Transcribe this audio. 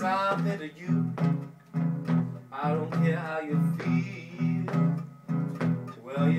Cause I'm into you. I don't care how you feel. Well, you